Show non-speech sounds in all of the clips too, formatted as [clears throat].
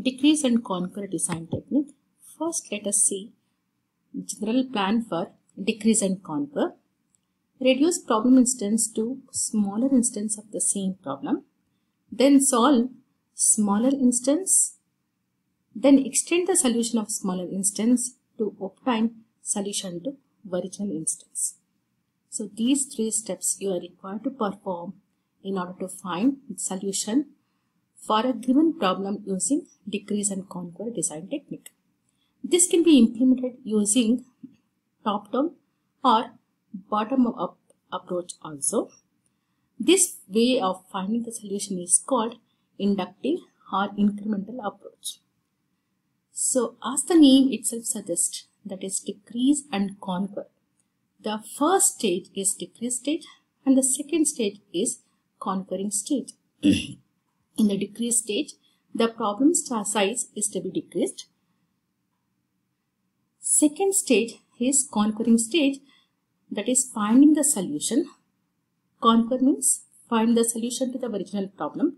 decrease and conquer design technique. First, let us see general plan for decrease and conquer. Reduce problem instance to smaller instance of the same problem. Then solve smaller instance. Then extend the solution of smaller instance to obtain solution to original instance. So these three steps you are required to perform in order to find solution for a given problem using decrease and conquer design technique. This can be implemented using top-down or bottom-up approach also. This way of finding the solution is called inductive or incremental approach. So as the name itself suggests, that is decrease and conquer. The first stage is decrease stage and the second stage is conquering stage. [coughs] In the decrease stage, the problem size is to be decreased. Second stage is conquering stage that is finding the solution. Conquer means find the solution to the original problem.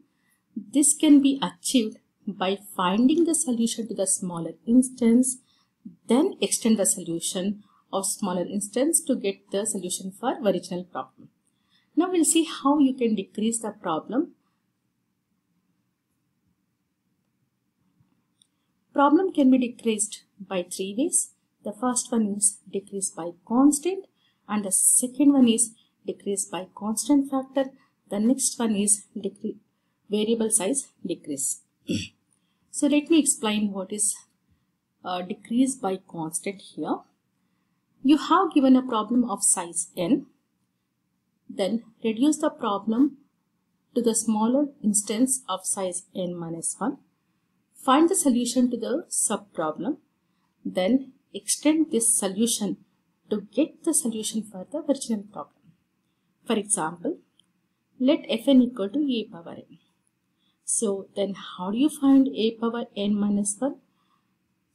This can be achieved by finding the solution to the smaller instance, then extend the solution of smaller instance to get the solution for original problem. Now we'll see how you can decrease the problem. Problem can be decreased by three ways. The first one is decrease by constant and the second one is decrease by constant factor. The next one is variable size decrease. [clears throat] so let me explain what is uh, decrease by constant here. You have given a problem of size n. Then reduce the problem to the smaller instance of size n minus 1. Find the solution to the subproblem. Then extend this solution to get the solution for the original problem. For example, let fn equal to a power n. So then how do you find a power n minus 1?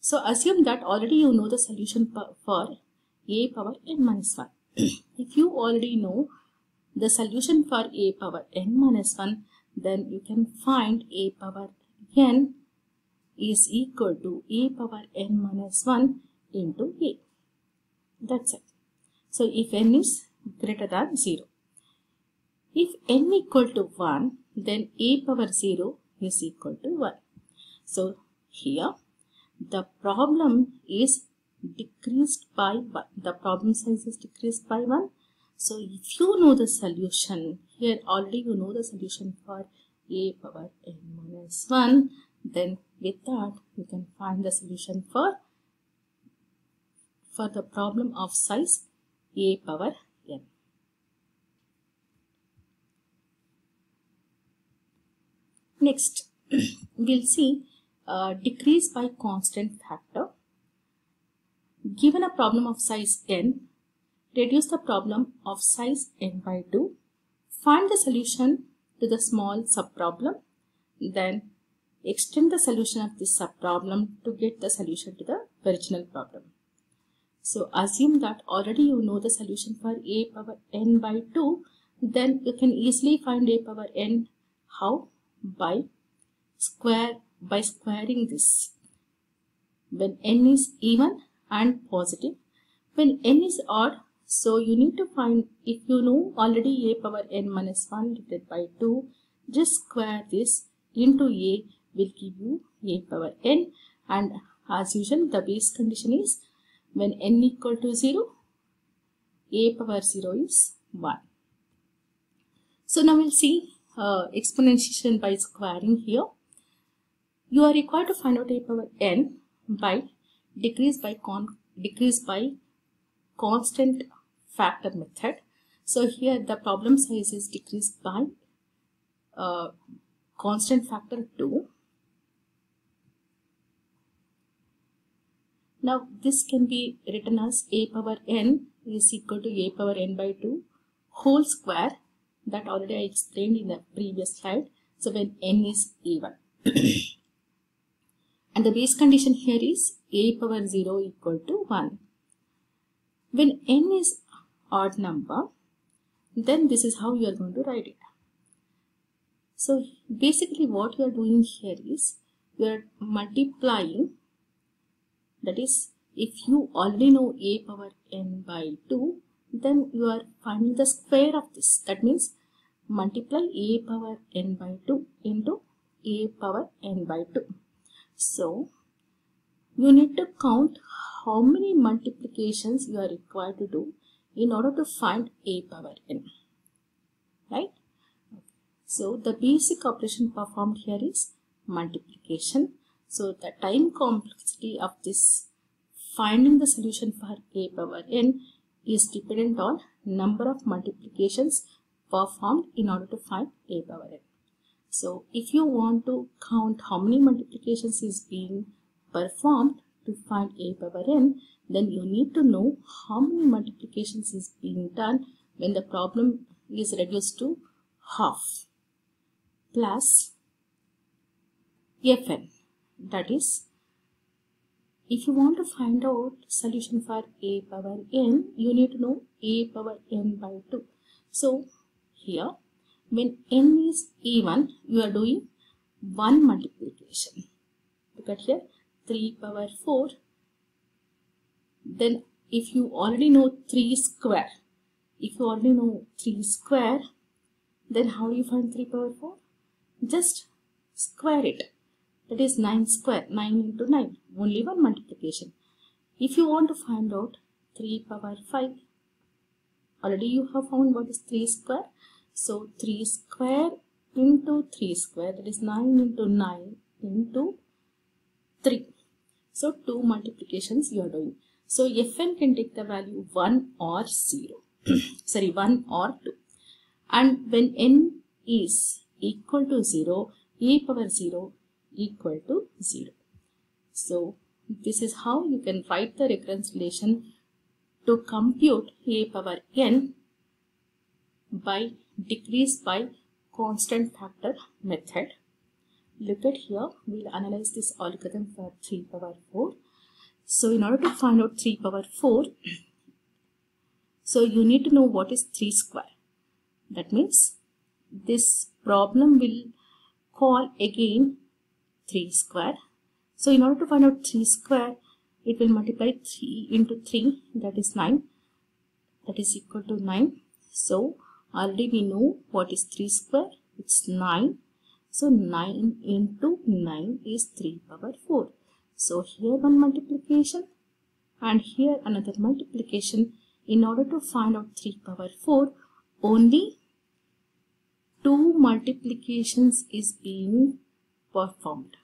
So assume that already you know the solution for a power n minus 1. [clears throat] if you already know the solution for a power n minus 1, then you can find a power n is equal to a power n minus 1 into a. That's it. So if n is greater than 0. If n equal to 1, then a power 0 is equal to 1. So here the problem is decreased by 1. The problem size is decreased by 1. So if you know the solution, here already you know the solution for a power n minus 1, then with that you can find the solution for for the problem of size a power n. Next, [clears throat] we'll see uh, decrease by constant factor. Given a problem of size n, reduce the problem of size n by 2. Find the solution to the small subproblem. Then extend the solution of this subproblem to get the solution to the original problem. So assume that already you know the solution for a power n by 2. Then you can easily find a power n. How? By square by squaring this. When n is even and positive. When n is odd, so you need to find, if you know already a power n minus 1 divided by 2, just square this into a will give you a power n and as usual the base condition is when n equal to 0, a power 0 is 1. So now we'll see uh, exponentiation by squaring here. You are required to find out a power n by decrease by con decrease by constant factor method. So here the problem size is decreased by uh, constant factor 2. Now this can be written as a power n is equal to a power n by 2 whole square that already I explained in the previous slide. So when n is even. [coughs] and the base condition here is a power 0 equal to 1. When n is odd number, then this is how you are going to write it. So basically what you are doing here is you are multiplying that is if you already know a power n by 2 then you are finding the square of this. That means multiply a power n by 2 into a power n by 2 so you need to count how many multiplications you are required to do in order to find a power n. Right? So the basic operation performed here is multiplication so the time complexity of this finding the solution for a power n is dependent on number of multiplications performed in order to find a power n. So if you want to count how many multiplications is being performed to find a power n, then you need to know how many multiplications is being done when the problem is reduced to half plus fn that is if you want to find out solution for a power n you need to know a power n by 2 so here when n is even you are doing one multiplication. Look at here 3 power 4 then if you already know 3 square if you already know 3 square then how do you find 3 power 4 just square it that is 9 square 9 into 9 only one multiplication if you want to find out 3 power 5 already you have found what is 3 square so 3 square into 3 square that is 9 into 9 into 3. So 2 multiplications you are doing. So Fn can take the value 1 or 0. [coughs] Sorry 1 or 2. And when n is equal to 0, a power 0 equal to 0. So this is how you can write the recurrence relation to compute a power n by decrease by constant factor method. Look at here, we'll analyze this algorithm for 3 power 4. So in order to find out 3 power 4, [clears throat] so you need to know what is 3 square. That means this problem will call again 3 square. So in order to find out 3 square, it will multiply 3 into 3 that is 9 that is equal to 9. So Already we know what is 3 square. It's 9. So 9 into 9 is 3 power 4. So here one multiplication and here another multiplication. In order to find out 3 power 4, only two multiplications is being performed.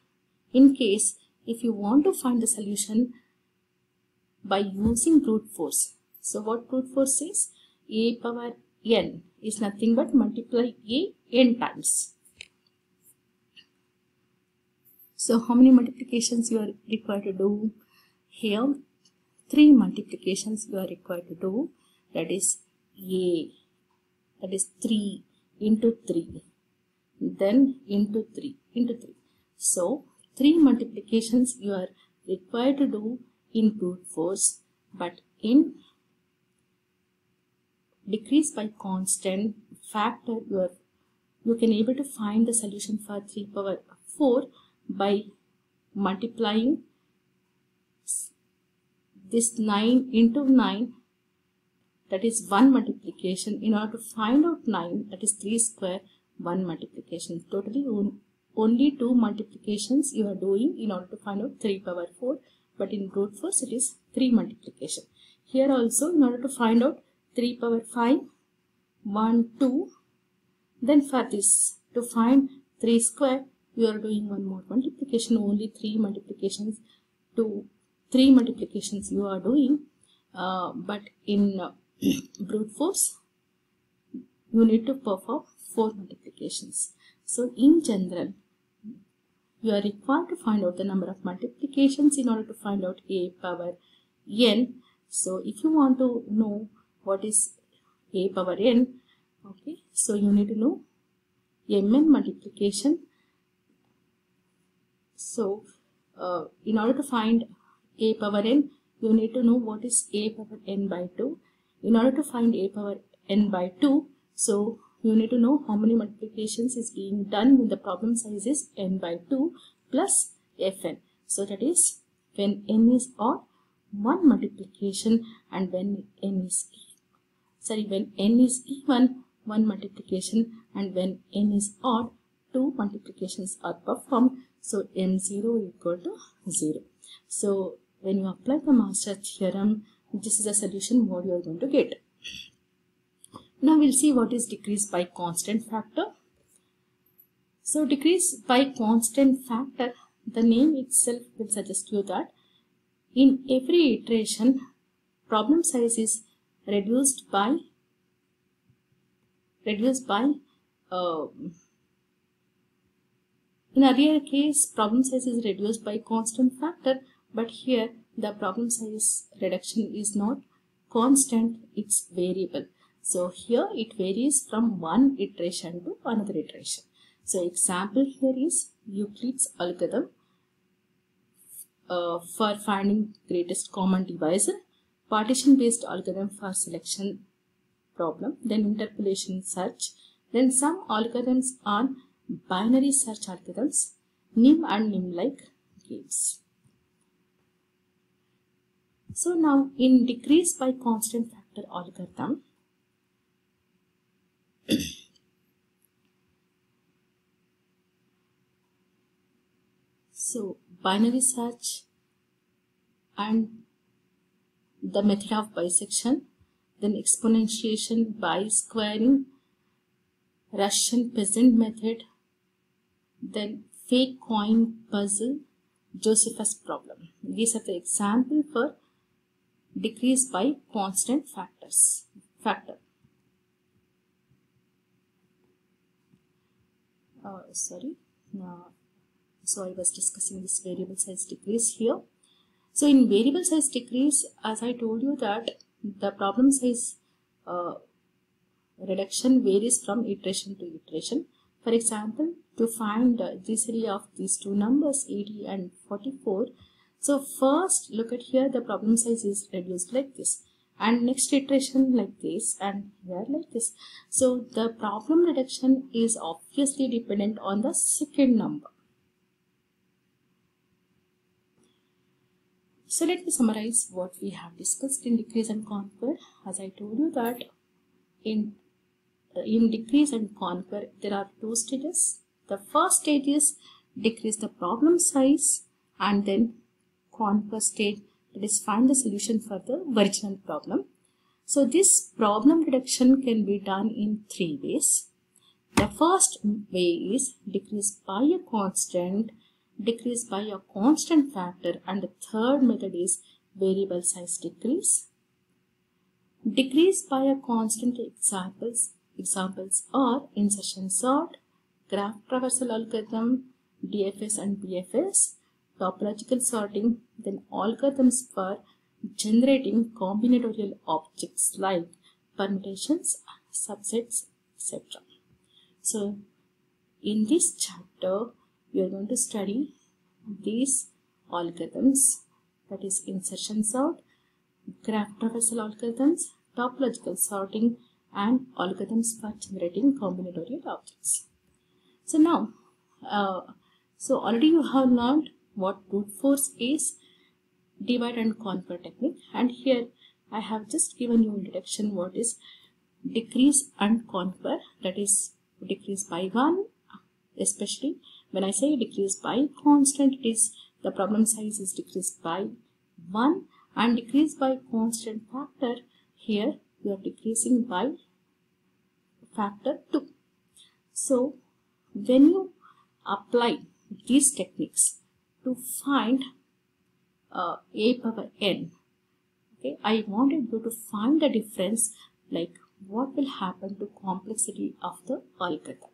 In case if you want to find the solution by using brute force. So what brute force is? a power n is nothing but multiply a n times. So how many multiplications you are required to do? Here three multiplications you are required to do that is a that is 3 into 3 then into 3 into 3 so three multiplications you are required to do in brute force but in decrease by constant factor you are you can able to find the solution for 3 power 4 by multiplying this 9 into 9 that is one multiplication. In order to find out 9 that is 3 square one multiplication. Totally only two multiplications you are doing in order to find out 3 power 4 but in brute force it is 3 multiplication. Here also in order to find out 3 power 5 1 2 then for this to find 3 square you are doing one more multiplication. Only 3 multiplications to 3 multiplications you are doing uh, but in uh, [clears throat] brute force you need to perform 4 multiplications. So in general you are required to find out the number of multiplications in order to find out a power n. So if you want to know what is a power n okay so you need to know mn multiplication. So uh, in order to find a power n you need to know what is a power n by 2 in order to find a power n by 2 so you need to know how many multiplications is being done when the problem size is n by 2 plus fn. So that is when n is odd, 1 multiplication and when n is sorry when n is even, 1 multiplication and when n is odd, 2 multiplications are performed. So m0 equal to 0. So when you apply the master theorem, this is the solution what you are going to get. Now we'll see what is decrease by constant factor. So decrease by constant factor, the name itself will suggest you that in every iteration, problem size is reduced by reduced by uh, in earlier case problem size is reduced by constant factor but here the problem size reduction is not constant it's variable so here it varies from one iteration to another iteration. So example here is Euclid's algorithm uh, for finding greatest common divisor, partition based algorithm for selection problem, then interpolation search, then some algorithms on binary search algorithms, NIM and NIM like games. So now in decrease by constant factor algorithm, so binary search and the method of bisection then exponentiation by squaring Russian peasant method then fake coin puzzle Josephus problem. These are the example for decrease by constant factors factor. Uh, sorry. Uh, so I was discussing this variable size decrease here so in variable size decrease as I told you that the problem size uh, reduction varies from iteration to iteration for example to find uh, GCD of these two numbers 80 and 44 so first look at here the problem size is reduced like this and next iteration like this and here like this. So the problem reduction is obviously dependent on the second number. So let me summarize what we have discussed in decrease and conquer. As I told you that in, uh, in decrease and conquer there are two stages. The first stage is decrease the problem size and then conquer stage that is find the solution for the original problem. So this problem reduction can be done in three ways. The first way is decrease by a constant, decrease by a constant factor and the third method is variable size decrease. Decrease by a constant examples, examples are insertion sort, graph traversal algorithm, DFS and BFS topological sorting, then algorithms for generating combinatorial objects like permutations, subsets, etc. So, in this chapter, we are going to study these algorithms that is insertion sort, graph traversal algorithms, topological sorting and algorithms for generating combinatorial objects. So now, uh, so already you have learned what brute force is, divide and conquer technique and here I have just given you introduction what is decrease and conquer that is decrease by 1 especially when I say decrease by constant it is the problem size is decreased by 1 and decrease by constant factor here we are decreasing by factor 2 so when you apply these techniques to find uh, a power n okay i wanted you to find the difference like what will happen to complexity of the algorithm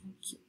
thank you